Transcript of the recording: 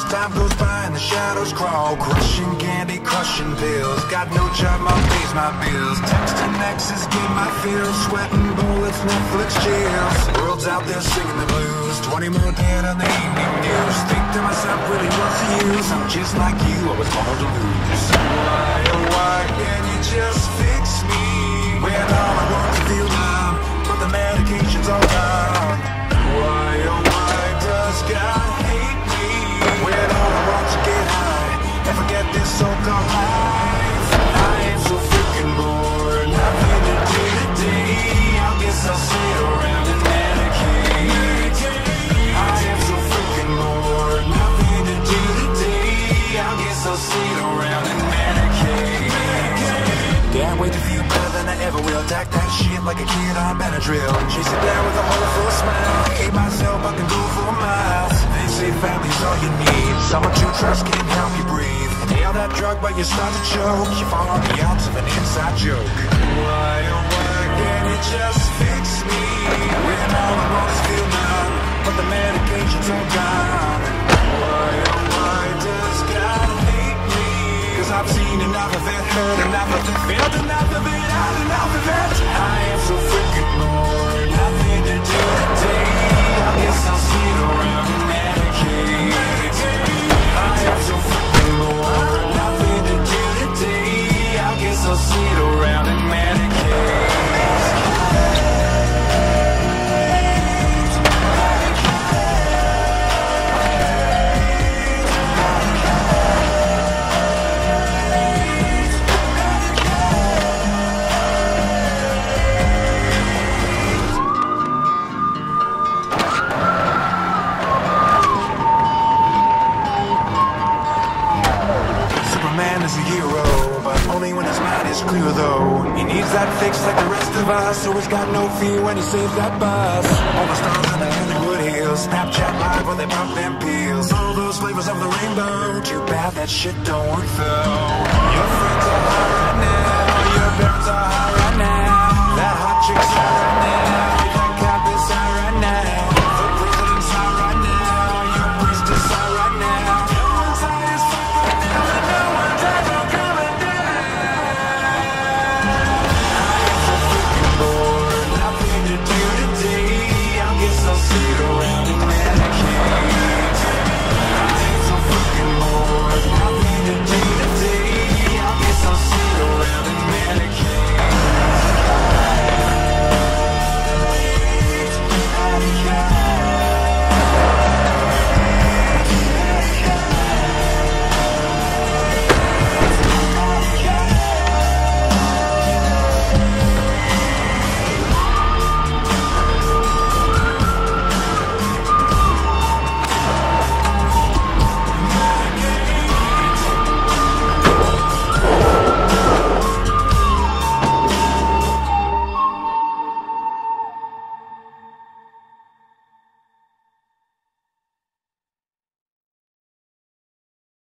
walls. Time goes by and the shadows crawl. Crushing candy, crushing pills. Got no job, my pays my bills. Texting exes, get my feels. Sweating bullets, Netflix chills. World's out there singing the blues. 20 more dead on the evening news. Think to myself, really, what's the use? I'm just like you, I was born to lose. Why, oh why can't you just fix me? Wait to feel better than I ever will. Tack that shit like a kid on Benadryl. Chase it down with a whole full smile. Hate myself, I can go for miles. They say family's all you need. Someone to trust can help you breathe. Inhale that drug, but you start to choke. You fall on the ounce of an inside joke. Why, oh why Is a hero, but only when his mind is clear though. He needs that fix like the rest of us, so he's got no fear when he saves that bus. All the stars in the Hollywood hills, Snapchat live when they pop them pills. All those flavors of the rainbow. Too bad that shit don't work though. Your friends are high right now, your parents are high